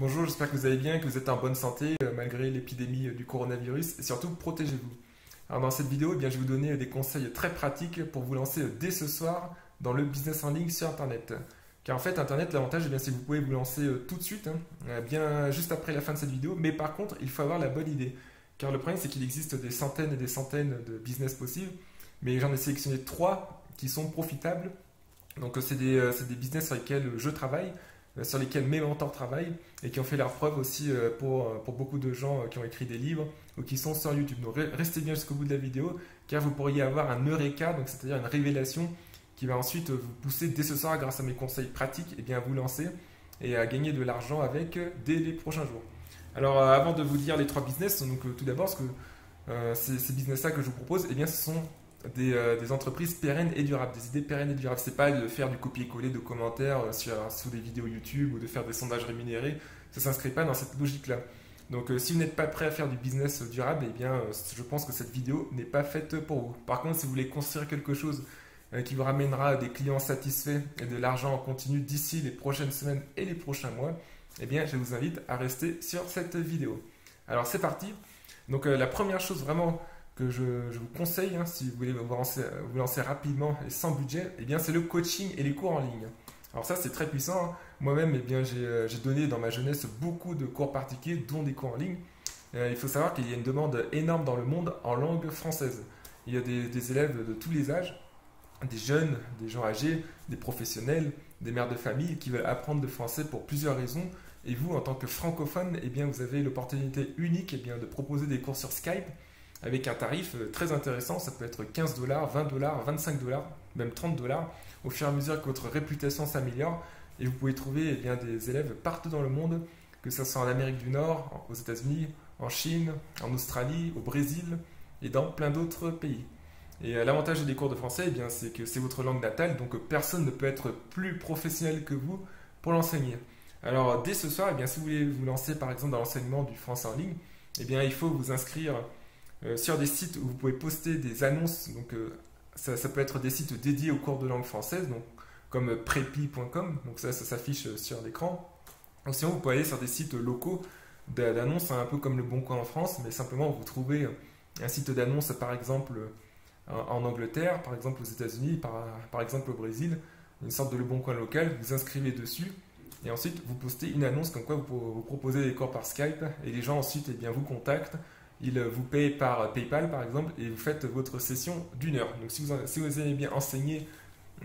Bonjour, j'espère que vous allez bien, que vous êtes en bonne santé euh, malgré l'épidémie euh, du coronavirus et surtout protégez-vous. Alors dans cette vidéo, eh je vais vous donner des conseils très pratiques pour vous lancer euh, dès ce soir dans le business en ligne sur Internet. Car en fait, Internet, l'avantage, eh c'est que vous pouvez vous lancer tout de suite, hein, bien juste après la fin de cette vidéo, mais par contre, il faut avoir la bonne idée. Car le problème, c'est qu'il existe des centaines et des centaines de business possibles, mais j'en ai sélectionné trois qui sont profitables. Donc c'est des, des business sur lesquels je travaille, euh, sur lesquels mes mentors travaillent et qui ont fait leur preuve aussi euh, pour, euh, pour beaucoup de gens qui ont écrit des livres ou qui sont sur YouTube. Donc restez bien jusqu'au bout de la vidéo car vous pourriez avoir un eureka, c'est-à-dire une révélation qui va ensuite vous pousser dès ce soir grâce à mes conseils pratiques et eh bien, à vous lancer et à gagner de l'argent avec dès les prochains jours. Alors avant de vous dire les trois business, donc tout d'abord, ce que ces, ces business-là que je vous propose, eh bien, ce sont euh, des, entreprises pérennes et durables, des idées pérennes et durables. C'est pas de faire du copier-coller de commentaires euh, sur, sous des vidéos YouTube ou de faire des sondages rémunérés. Ça s'inscrit pas dans cette logique-là. Donc euh, si vous n'êtes pas prêt à faire du business durable, eh bien je pense que cette vidéo n'est pas faite pour vous. Par contre, si vous voulez construire quelque chose qui vous ramènera des clients satisfaits et de l'argent en continu d'ici les prochaines semaines et les prochains mois, eh bien je vous invite à rester sur cette vidéo. Alors c'est parti. Donc la première chose vraiment que je, vous conseille, hein, si vous voulez vous lancer, rapidement et sans budget, eh bien c'est le coaching et les cours en ligne. Alors ça c'est très puissant. Hein. Moi-même, eh bien euh, j'ai donné dans ma jeunesse beaucoup de cours particuliers, dont des cours en ligne. Euh, il faut savoir qu'il y a une demande énorme dans le monde en langue française. Il y a des, élèves de tous les âges, des jeunes, des gens âgés, des professionnels, des mères de famille qui veulent apprendre le français pour plusieurs raisons. Et vous, en tant que francophone, eh bien, vous avez l'opportunité unique eh bien, de proposer des cours sur Skype avec un tarif euh, très intéressant. Ça peut être 15 dollars, 20 dollars, 25 dollars, même 30 dollars, au fur et à mesure que votre réputation s'améliore. Et vous pouvez trouver eh bien, des élèves partout dans le monde, que ce soit en Amérique du Nord, aux États-Unis, en Chine, en Australie, au Brésil et dans plein d'autres pays. Et euh, l'avantage des cours de français, eh bien, c'est que c'est votre langue natale, donc personne ne peut être plus professionnel que vous pour l'enseigner. Alors dès ce soir, eh bien, si vous voulez vous lancer par exemple dans l'enseignement du français en ligne, eh bien, il faut vous inscrire euh, sur des sites où vous pouvez poster des annonces. Donc, euh, ça, peut être des sites dédiés aux cours de langue française, donc, comme prepi.com. Donc, ça, s'affiche sur l'écran. Ou sinon, vous pouvez aller sur des sites locaux d'annonces, un peu comme le Bon Coin en France, mais simplement vous trouvez un site d'annonce, par exemple, en Angleterre, par exemple aux États-Unis, par, par, exemple au Brésil, une sorte de Le Bon Coin local, vous inscrivez dessus, et ensuite vous postez une annonce comme quoi vous, vous proposez des cours par Skype, et les gens ensuite eh bien, vous contactent, il vous paye par PayPal par exemple et vous faites votre session d'une heure. Donc si vous, aimez bien enseigner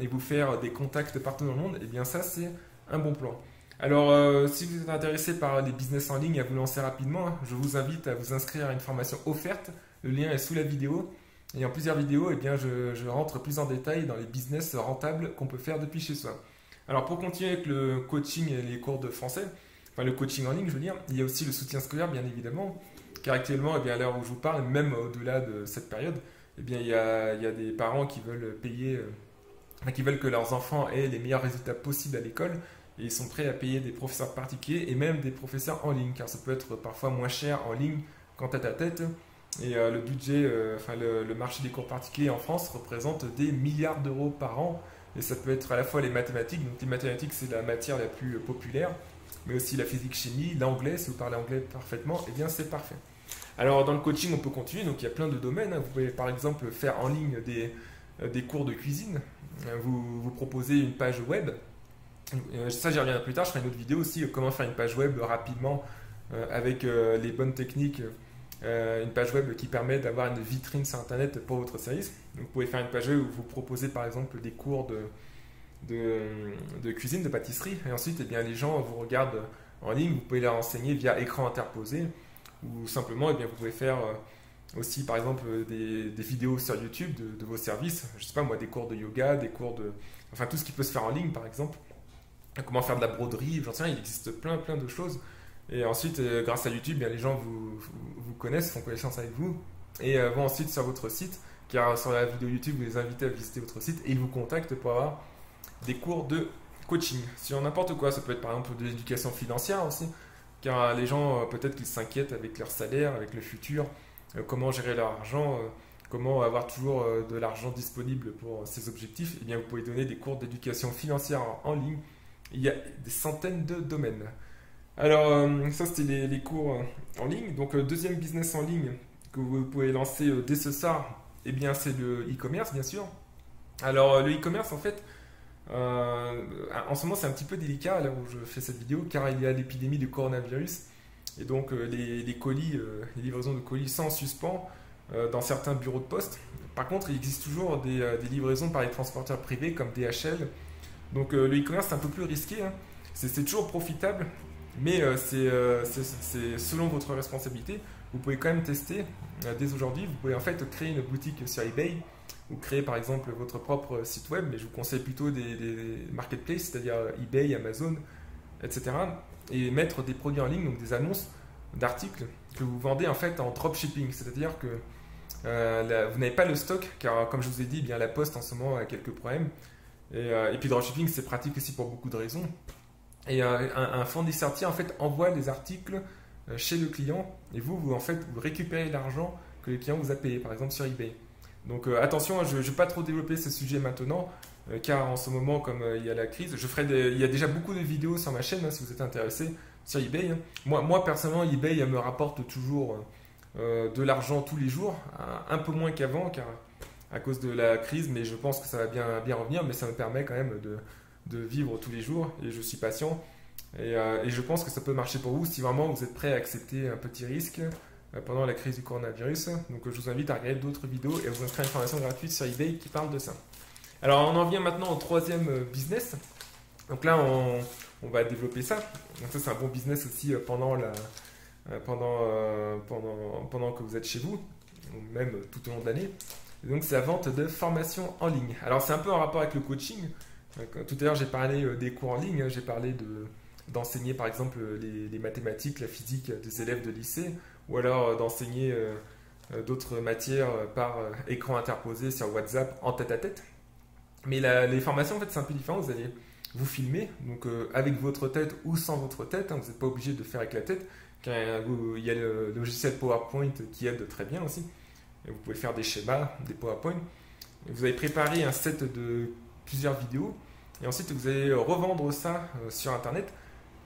et vous faire des contacts partout dans le monde, et eh bien ça c'est un bon plan. Alors euh, si vous êtes intéressé par les business en ligne à vous lancer rapidement, hein, je vous invite à vous inscrire à une formation offerte. Le lien est sous la vidéo. Et en plusieurs vidéos, et eh bien, je rentre plus en détail dans les business rentables qu'on peut faire depuis chez soi. Alors pour continuer avec le coaching et les cours de français, enfin le coaching en ligne, je veux dire, il y a aussi le soutien scolaire bien évidemment. Car actuellement, eh bien, à l'heure où je vous parle, même au-delà de cette période, eh bien, il, y a, des parents qui veulent payer, euh, qui veulent que leurs enfants aient les meilleurs résultats possibles à l'école. Et ils sont prêts à payer des professeurs particuliers et même des professeurs en ligne, car ça peut être parfois moins cher en ligne qu'en tête à tête. Et euh, le budget, euh, enfin le, marché des cours particuliers en France représente des milliards d'euros par an. Et ça peut être à la fois les mathématiques, donc les mathématiques c'est la matière la plus populaire, mais aussi la physique, chimie, l'anglais, si vous parlez anglais parfaitement, eh bien c'est parfait. Alors dans le coaching, on peut continuer, donc il y a plein de domaines. Hein. Vous pouvez par exemple faire en ligne des, euh, des cours de cuisine. Euh, vous, vous proposez une page web. Euh, ça, j'y reviendrai plus tard. Je ferai une autre vidéo aussi, comment faire une page web rapidement avec les bonnes techniques. une page web qui permet d'avoir une vitrine sur Internet pour votre service. Vous pouvez faire une page web où vous proposez par exemple des cours de, de, cuisine, de pâtisserie. Et ensuite, eh bien, les gens vous regardent en ligne. Vous pouvez leur enseigner via écran interposé ou simplement eh bien, vous pouvez faire euh, aussi par exemple des, vidéos sur YouTube de, vos services, je sais pas moi, des cours de yoga, des cours de... Enfin tout ce qui peut se faire en ligne par exemple, comment faire de la broderie, j'en sais rien, il existe plein plein de choses. Et ensuite, euh, grâce à YouTube, bien, les gens vous, vous, connaissent, font connaissance avec vous et euh, vont ensuite sur votre site, car sur la vidéo YouTube, vous les invitez à visiter votre site et ils vous contactent pour avoir des cours de coaching sur n'importe quoi. Ça peut être par exemple de l'éducation financière aussi. Car les gens, euh, peut-être qu'ils s'inquiètent avec leur salaire, avec le futur, euh, comment gérer leur argent, euh, comment avoir toujours de l'argent disponible pour ces objectifs. Eh bien, vous pouvez donner des cours d'éducation financière en ligne. Il y a des centaines de domaines. Alors, ça, c'était les, cours en ligne. Donc, deuxième business en ligne que vous pouvez lancer dès ce soir, eh bien, c'est le e-commerce, bien sûr. Alors, le e-commerce, en fait, en ce moment, c'est un petit peu délicat là où je fais cette vidéo, car il y a l'épidémie du coronavirus. Et donc, les, colis, les livraisons de colis sans suspens dans certains bureaux de poste. Par contre, il existe toujours des, livraisons par les transporteurs privés comme DHL. Donc, le e-commerce, c'est un peu plus risqué. Hein. C'est toujours profitable, mais euh, euh, c'est selon votre responsabilité. Vous pouvez quand même tester euh, dès aujourd'hui. Vous pouvez en fait créer une boutique sur eBay ou créer par exemple votre propre site web, mais je vous conseille plutôt des, marketplaces, c'est-à-dire eBay, Amazon, etc. Et mettre des produits en ligne, donc des annonces d'articles que vous vendez en fait en dropshipping, c'est-à-dire que vous n'avez pas le stock, car comme je vous ai dit, bien la poste en ce moment a quelques problèmes. Et, et puis dropshipping, c'est pratique aussi pour beaucoup de raisons. Et euh, un, un fournisseur en fait envoie les articles euh, chez le client et vous, vous en fait vous récupérez l'argent que le client vous a payé, par exemple sur eBay. Donc euh, attention, hein, je ne vais pas trop développer ce sujet maintenant, car en ce moment, comme il y a la crise, je ferai il y a déjà beaucoup de vidéos sur ma chaîne hein, si vous êtes intéressé sur eBay. Hein. Moi, personnellement, eBay me rapporte toujours de l'argent tous les jours, un peu moins qu'avant, car à cause de la crise, mais je pense que ça va bien, revenir, mais ça me permet quand même de, vivre tous les jours et je suis patient. Euh, et, je pense que ça peut marcher pour vous si vraiment vous êtes prêt à accepter un petit risque euh, pendant la crise du coronavirus. Donc je vous invite à regarder d'autres vidéos et à vous inscrire à une formation gratuite sur eBay qui parle de ça. Alors on en vient maintenant au troisième euh, business. Donc là on, va développer ça. Donc ça c'est un bon business aussi pendant, la, pendant, pendant, pendant que vous êtes chez vous, ou même tout au long de l'année. Donc c'est la vente de formation en ligne. Alors c'est un peu en rapport avec le coaching. Tout à l'heure, j'ai parlé euh, des cours en ligne, j'ai parlé d'enseigner par exemple les, mathématiques, la physique des élèves de lycée, ou alors euh, d'enseigner euh, d'autres matières par écran interposé sur WhatsApp en tête à tête. Mais les formations, en fait, c'est un peu différent. Vous allez vous filmer, donc avec votre tête ou sans votre tête. Hein. vous n'êtes pas obligé de faire avec la tête, car il y a le logiciel PowerPoint qui aide très bien aussi. Vous pouvez faire des schémas, des PowerPoint. vous avez préparé un set de plusieurs vidéos, et ensuite vous allez revendre ça euh, sur Internet.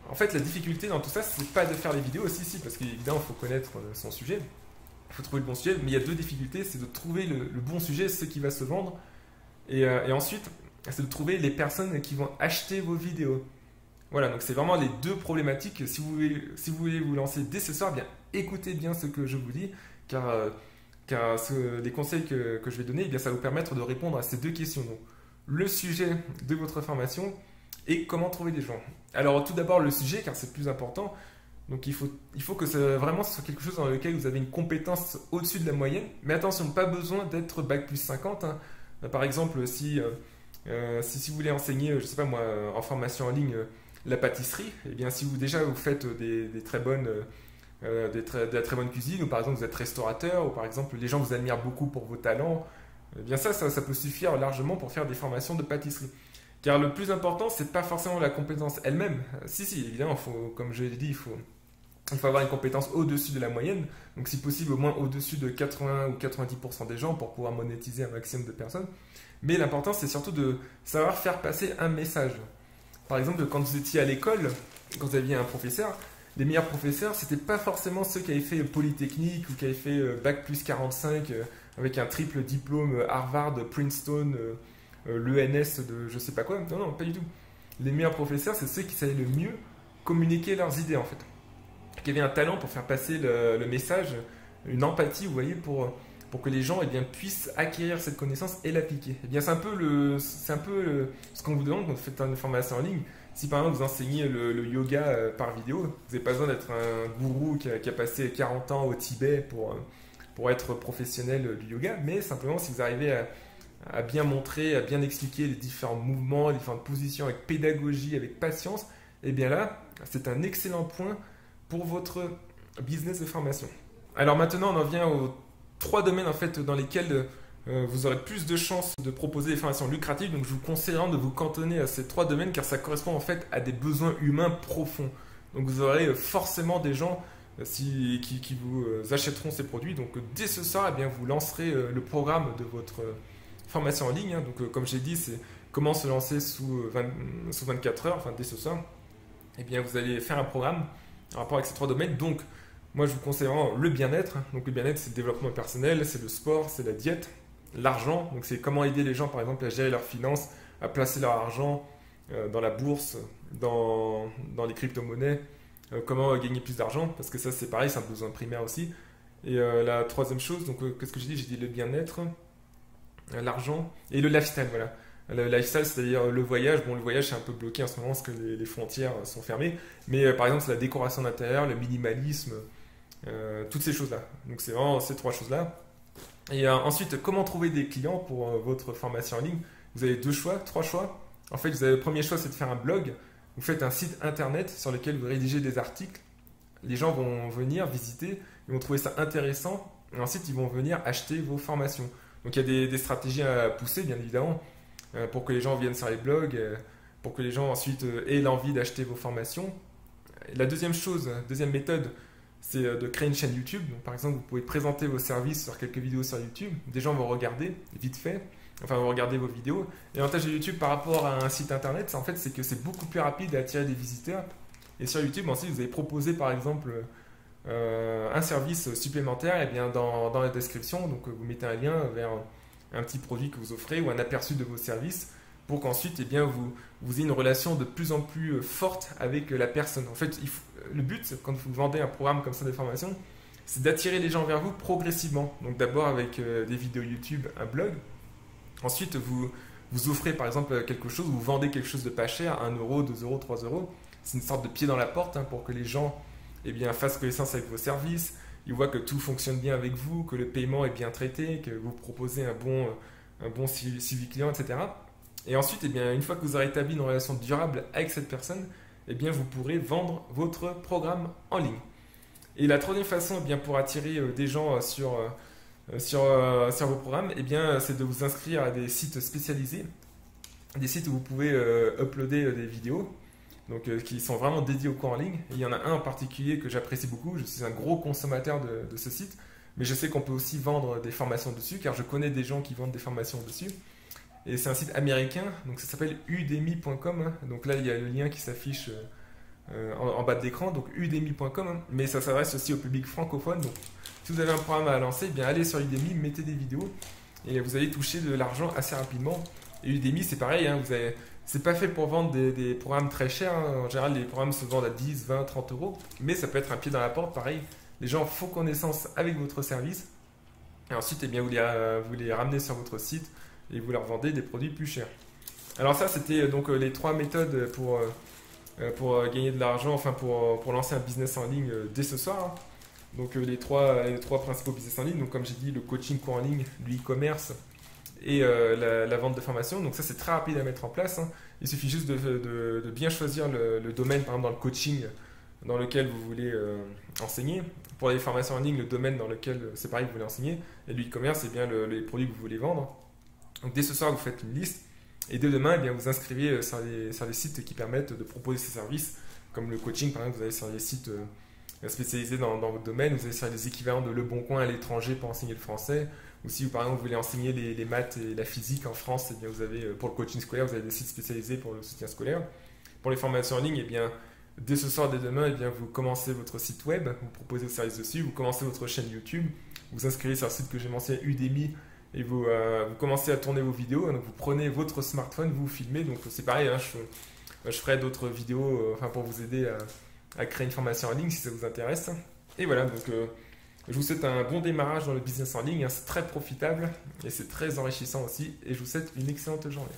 En fait, la difficulté dans tout ça, c'est pas de faire les vidéos aussi, si, parce qu'évidemment, il faut connaître euh, son sujet, il faut trouver le bon sujet, mais il y a deux difficultés, c'est de trouver le, bon sujet, ce qui va se vendre, et, euh, ensuite, c'est de trouver les personnes qui vont acheter vos vidéos. Voilà, donc c'est vraiment les deux problématiques. Si vous voulez, si vous, voulez vous lancer dès ce soir, bien écoutez bien ce que je vous dis, car, car les conseils que, que, je vais donner, eh bien, ça va vous permettre de répondre à ces deux questions. Donc, le sujet de votre formation et comment trouver des gens. Alors tout d'abord le sujet car c'est plus important. Donc il faut, il faut que vraiment ce soit quelque chose dans lequel vous avez une compétence au-dessus de la moyenne. Mais attention, pas besoin d'être bac plus 50. Hein. Par exemple, si, euh, euh, si, si, vous voulez enseigner, je sais pas moi, en formation en ligne, la pâtisserie, et eh bien si vous déjà vous faites des, très bonnes... Euh, des de la très bonne cuisine, ou par exemple vous êtes restaurateur, ou par exemple les gens vous admirent beaucoup pour vos talents, eh bien ça, ça, peut suffire largement pour faire des formations de pâtisserie. Car le plus important, c'est pas forcément la compétence elle-même. Si, si, évidemment, faut, comme je l'ai dit, il faut, avoir une compétence au-dessus de la moyenne. Donc, si possible, au moins au-dessus de 80 ou 90% des gens pour pouvoir monétiser un maximum de personnes. Mais l'important, c'est surtout de savoir faire passer un message. Par exemple, quand vous étiez à l'école, quand vous aviez un professeur, les meilleurs professeurs, c'était pas forcément ceux qui avaient fait Polytechnique ou qui avaient fait euh, Bac plus 45 avec un triple diplôme Harvard, Princeton, euh, euh, l'ENS de je sais pas quoi. Non, non, pas du tout. Les meilleurs professeurs, c'est ceux qui savaient le mieux communiquer leurs idées en fait. Qui avaient un talent pour faire passer le, message, une empathie, vous voyez, pour, pour que les gens eh bien, puissent acquérir cette connaissance et l'appliquer. Eh bien, c'est un peu, le, c'est un peu ce qu'on vous demande quand vous faites une formation en ligne. Si par exemple vous enseignez le, yoga euh, par vidéo, vous n'avez pas besoin d'être un gourou qui a, passé 40 ans au Tibet pour pour être professionnel du yoga, mais simplement si vous arrivez à, bien montrer, à bien expliquer les différents mouvements, les différentes positions avec pédagogie, avec patience, et eh bien là, c'est un excellent point pour votre business de formation. Alors maintenant, on en vient aux trois domaines en fait dans lesquels euh, vous aurez plus de chances de proposer des formations lucratives. Donc je vous conseille de vous cantonner à ces trois domaines car ça correspond en fait à des besoins humains profonds. Donc vous aurez forcément des gens si, qui, vous euh, achèteront ces produits. Donc dès ce soir, eh bien, vous lancerez euh, le programme de votre euh, formation en ligne. Hein. Donc comme j'ai dit, c'est comment se lancer sous, 24 heures, enfin dès ce soir. eh bien, vous allez faire un programme en rapport avec ces trois domaines. Donc, moi, je vous conseille vraiment le bien-être. Donc, le bien-être, c'est le développement personnel, c'est le sport, c'est la diète, l'argent. Donc, c'est comment aider les gens, par exemple, à gérer leurs finances, à placer leur argent euh, dans la bourse, dans, les crypto-monnaies, euh, comment gagner plus d'argent, parce que ça, c'est pareil, c'est un besoin primaire aussi. Et euh, la troisième chose, donc, qu'est-ce que j'ai dit? J'ai dit le bien-être, l'argent et le lifestyle, voilà. Le lifestyle, c'est-à-dire le voyage. Bon, le voyage, c'est un peu bloqué en ce moment parce que les, frontières sont fermées. Mais par exemple, c'est la décoration d'intérieur, le minimalisme, toutes ces choses-là. Donc, c'est vraiment ces trois choses-là. Et ensuite, comment trouver des clients pour votre formation en ligne? Vous avez deux choix, trois choix. En fait, vous avez, le premier choix, c'est de faire un blog. Vous faites un site internet sur lequel vous rédigez des articles. Les gens vont venir visiter, ils vont trouver ça intéressant. Et ensuite, ils vont venir acheter vos formations. Donc, il y a des, stratégies à pousser, bien évidemment, euh, pour que les gens viennent sur les blogs, euh, pour que les gens ensuite euh, aient l'envie d'acheter vos formations. La deuxième chose, deuxième méthode, c'est de créer une chaîne YouTube. par exemple, vous pouvez présenter vos services sur quelques vidéos sur YouTube. Des gens vont regarder vite fait. Enfin, vous regardez vos vidéos. L'avantage de YouTube par rapport à un site internet, en fait, c'est que c'est beaucoup plus rapide d'attirer des visiteurs. Et sur YouTube, ensuite, vous avez proposé par exemple euh, un service supplémentaire, et eh bien dans, dans, la description, donc vous mettez un lien vers un petit produit que vous offrez ou un aperçu de vos services pour qu'ensuite, eh bien, vous, vous ayez une relation de plus en plus forte avec la personne. En fait, le but, quand vous vendez un programme comme ça de formation, c'est d'attirer les gens vers vous progressivement. Donc d'abord avec euh, des vidéos YouTube, un blog, Ensuite, vous, vous offrez par exemple quelque chose, vous vendez quelque chose de pas cher, 1 euro, 2 euros, 3 euros. C'est une sorte de pied dans la porte hein, pour que les gens eh bien, fassent connaissance avec vos services, ils voient que tout fonctionne bien avec vous, que le paiement est bien traité, que vous proposez un bon, un suivi client, etc. Et ensuite, eh bien, une fois que vous aurez établi une relation durable avec cette personne, eh bien, vous pourrez vendre votre programme en ligne. Et la troisième façon, eh bien, pour attirer euh, des gens euh, sur euh, sur, sur vos programmes, eh c'est de vous inscrire à des sites spécialisés, des sites où vous pouvez uploader des vidéos, donc qui sont vraiment dédiés au cours en ligne. il y en a un en particulier que j'apprécie beaucoup. Je suis un gros consommateur de, ce site, mais je sais qu'on peut aussi vendre des formations dessus, car je connais des gens qui vendent des formations dessus. Et c'est un site américain, donc ça s'appelle udemy.com. Donc là, il y a le lien qui s'affiche en, bas de l'écran, donc udemy.com. Mais ça s'adresse aussi au public francophone. Donc si vous avez un programme à lancer, eh bien allez sur Udemy, mettez des vidéos et vous allez toucher de l'argent assez rapidement. Et Udemy, c'est pareil, hein, vous avez, c'est pas fait pour vendre des, programmes très chers. Hein. En général, les programmes se vendent à 10, 20, 30 euros, mais ça peut être un pied dans la porte. Pareil, les gens font connaissance avec votre service et ensuite, eh bien, vous les, euh, vous les ramenez sur votre site et vous leur vendez des produits plus chers. Alors ça, c'était euh, donc euh, les trois méthodes pour, pour gagner de l'argent, enfin pour, pour lancer un business en ligne dès ce soir. Hein. Donc les, trois, les trois principaux business en ligne, donc comme j'ai dit, le coaching cours en ligne, le-e-commerce et euh, la, vente de formation. Donc ça c'est très rapide à mettre en place. Hein. Il suffit juste de, bien choisir le, domaine, par exemple dans le coaching dans lequel vous voulez euh, enseigner. Pour les formations en ligne, le domaine dans lequel c'est pareil, vous voulez enseigner. Et le-e-commerce, c'est bien les produits que vous voulez vendre. Donc dès ce soir, vous faites une liste. Et dès demain, eh bien, vous inscrivez sur les, sur les sites qui permettent de proposer ces services, comme le coaching, par exemple, vous allez sur les sites spécialisé dans, votre domaine, vous allez faire des équivalents de Le Bon Coin à l'étranger pour enseigner le français. Ou si par exemple vous voulez enseigner les, maths et la physique en France, eh bien, vous avez, euh, pour le coaching scolaire, vous avez des sites spécialisés pour le soutien scolaire. Pour les formations en ligne, eh bien, dès ce soir, dès demain, eh bien, vous commencez votre site web, vous proposez vos services dessus, vous commencez votre chaîne YouTube, vous inscrivez sur le site que j'ai mentionné, Udemy, et vous, euh, vous, commencez à tourner vos vidéos. Donc vous prenez votre smartphone, vous, vous filmez. Donc c'est pareil, hein, je, je, ferai d'autres vidéos euh, enfin, pour vous aider à créer une formation en ligne si ça vous intéresse. Et voilà, euh, je vous souhaite un bon démarrage dans le business en ligne. Hein. c'est très profitable et c'est très enrichissant aussi. Et je vous souhaite une excellente journée.